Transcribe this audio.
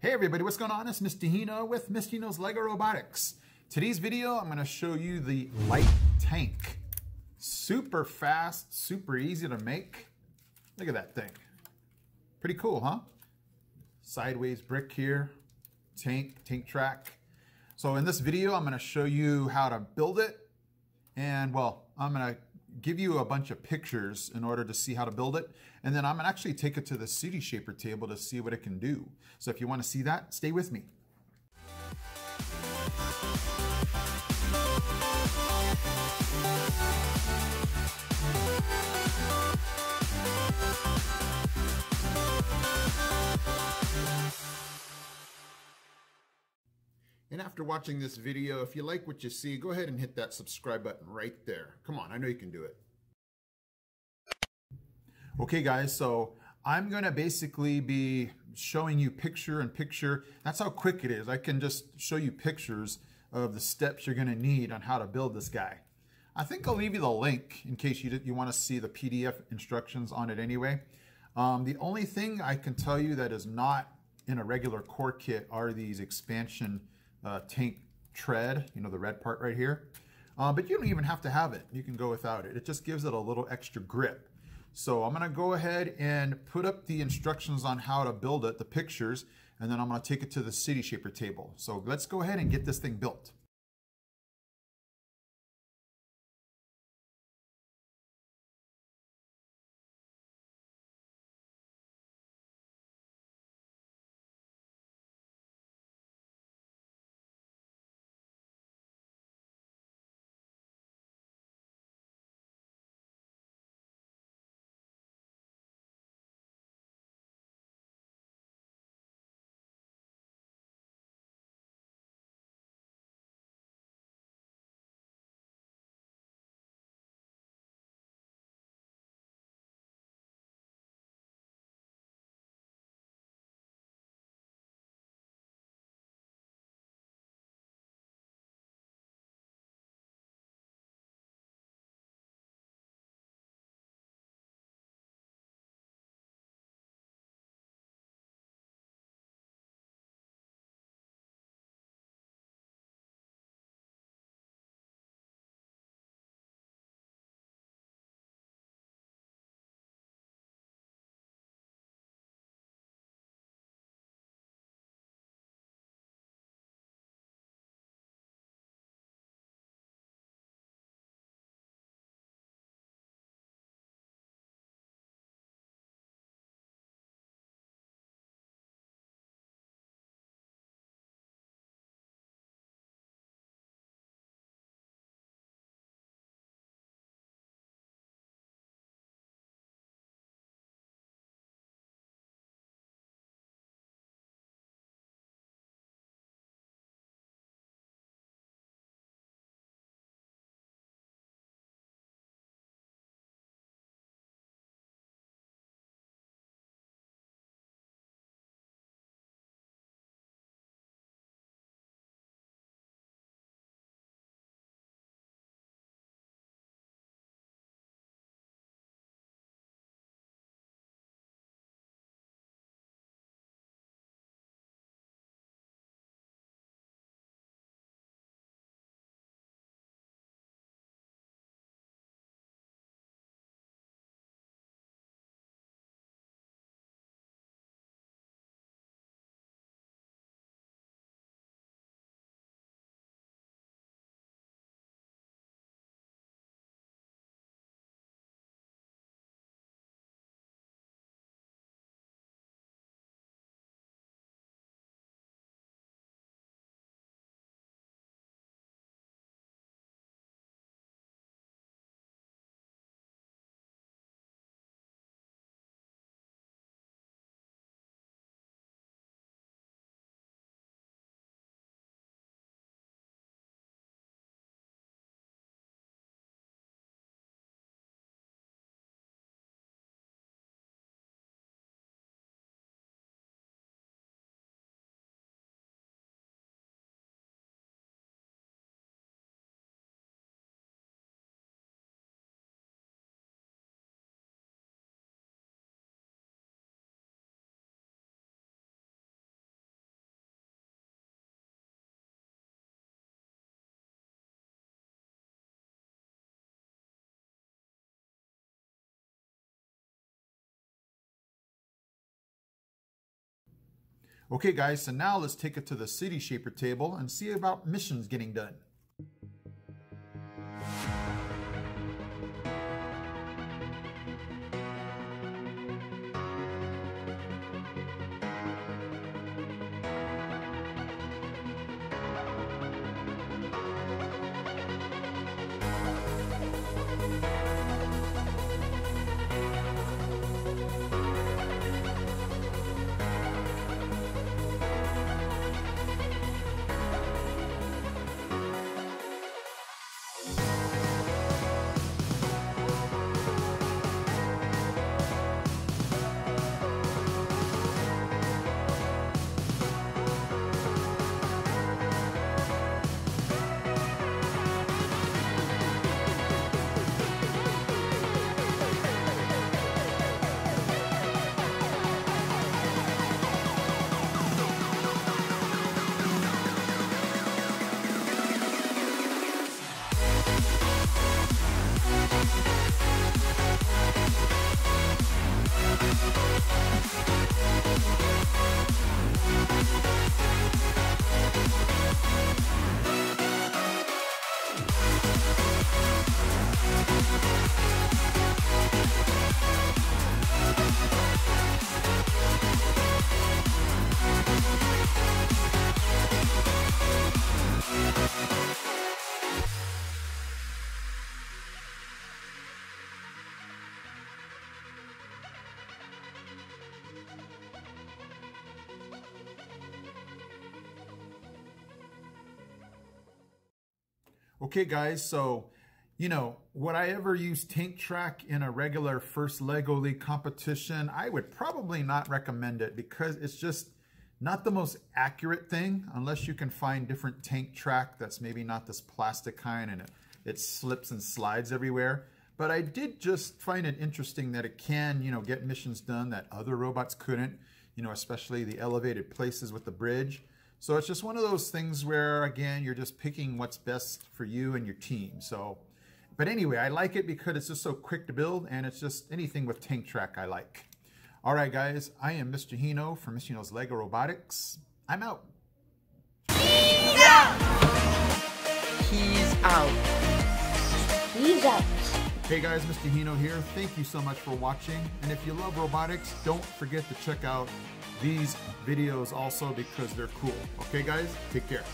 Hey everybody, what's going on? It's Mr. Hino with Mr. Hino's LEGO Robotics. Today's video, I'm going to show you the light tank. Super fast, super easy to make. Look at that thing. Pretty cool, huh? Sideways brick here, tank, tank track. So in this video, I'm going to show you how to build it. And well, I'm going to give you a bunch of pictures in order to see how to build it. And then I'm gonna actually take it to the City Shaper table to see what it can do. So if you wanna see that, stay with me. And after watching this video, if you like what you see, go ahead and hit that subscribe button right there. Come on, I know you can do it. Okay guys, so I'm gonna basically be showing you picture and picture. That's how quick it is. I can just show you pictures of the steps you're gonna need on how to build this guy. I think I'll leave you the link in case you, you wanna see the PDF instructions on it anyway. Um, the only thing I can tell you that is not in a regular core kit are these expansion uh, tank tread, you know, the red part right here. Uh, but you don't even have to have it. You can go without it. It just gives it a little extra grip. So I'm gonna go ahead and put up the instructions on how to build it, the pictures, and then I'm gonna take it to the City Shaper table. So let's go ahead and get this thing built. Okay guys, so now let's take it to the City Shaper table and see about missions getting done. Bye. Okay guys, so you know, would I ever use Tank Track in a regular first Lego League competition? I would probably not recommend it because it's just not the most accurate thing unless you can find different tank track that's maybe not this plastic kind and it, it slips and slides everywhere. But I did just find it interesting that it can, you know, get missions done that other robots couldn't, you know, especially the elevated places with the bridge. So it's just one of those things where, again, you're just picking what's best for you and your team. So, but anyway, I like it because it's just so quick to build and it's just anything with Tank Track I like. All right, guys, I am Mr. Hino from Mr. Hino's Lego Robotics. I'm out. He's out. He's out. He's out. Hey guys, Mr. Hino here. Thank you so much for watching. And if you love robotics, don't forget to check out these videos also because they're cool. Okay guys, take care.